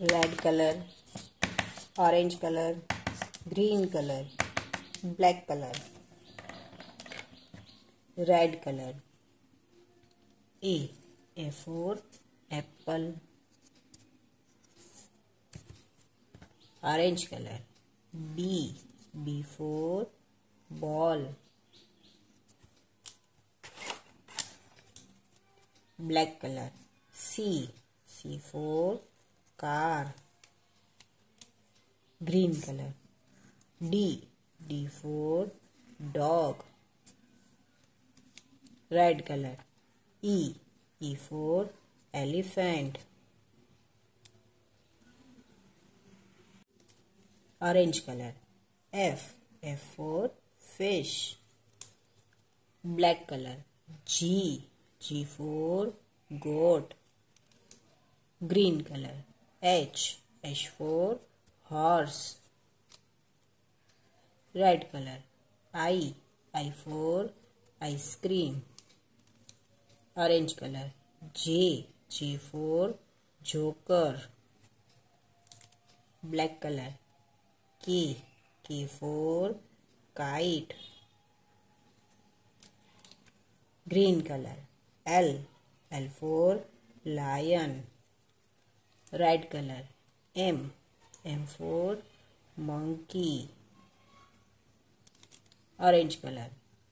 red color, orange color, green color, black color, red color. A for apple. Orange color. B for ball. Black color. C for car green color d d for dog red color e e for elephant orange color f f for fish black color g g for goat green color H. H for horse. Red color. I. I for ice cream. Orange color. J. J for joker. Black color. K. K for kite. Green color. L. L for lion. red color M M 4 monkey orange color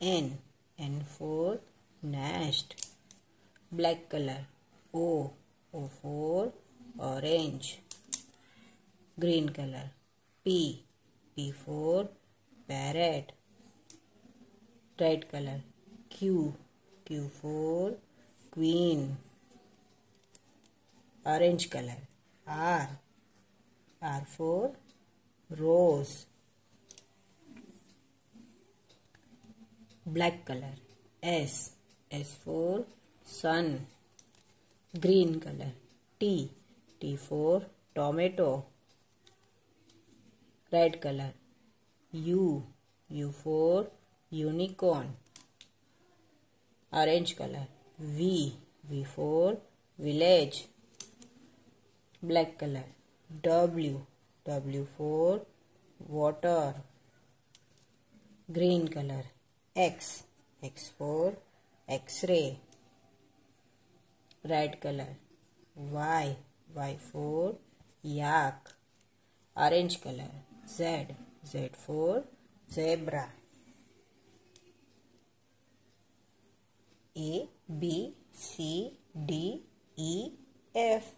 N N 4 nest black color O O4 orange green color P P 4 parrot red color Q Q 4 queen orange color r r 4 rose black color s s 4 sun green color t t 4 tomato red color u u 4 unicorn orange color v v 4 village black color w w for water green color x x for x-ray red color y y for yak orange color z z for zebra a b c d e f